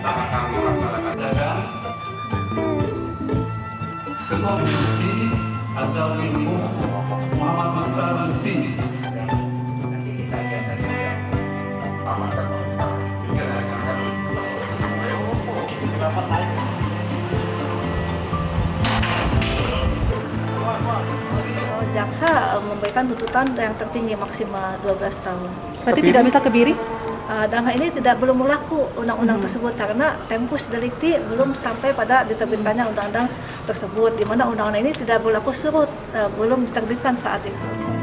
Tangan kami laksanakan dagang Ketua Deputi atau Ilmu Muhammad Mukhtar Lutfi nanti kita lihat saja ya Pak Mukhtar Lutfi juga akan Bapak naik jaksa eh, memberikan tuntutan yang tertinggi maksimal 12 tahun. Berarti tidak bisa kebiri? Uh, dalam hal ini tidak belum berlaku undang-undang tersebut karena tempus delicti belum sampai pada diterbitkannya undang-undang tersebut di mana undang-undang ini tidak berlaku surut uh, belum diterbitkan saat itu.